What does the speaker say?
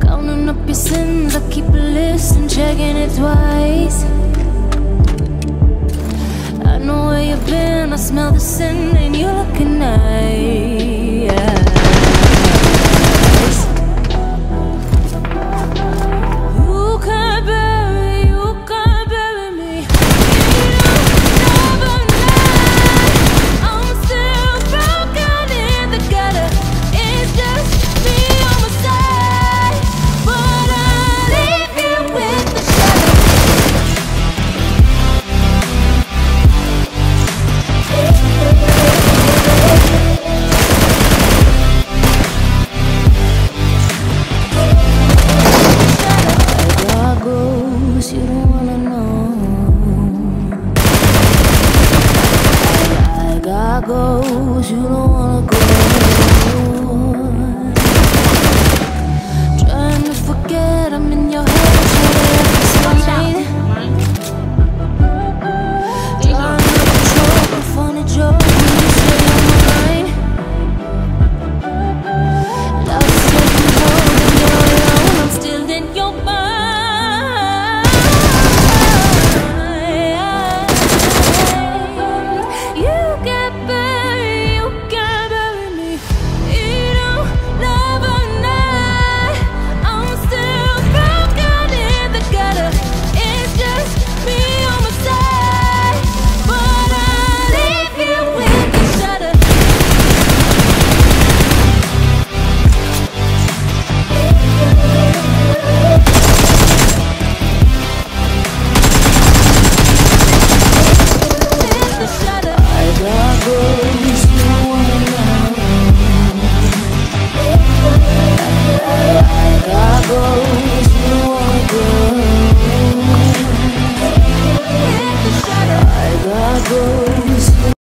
Counting up your sins, I keep a list and checking it twice. I know where you've been, I smell the sin, and you're looking nice. Goes, you don't wanna go.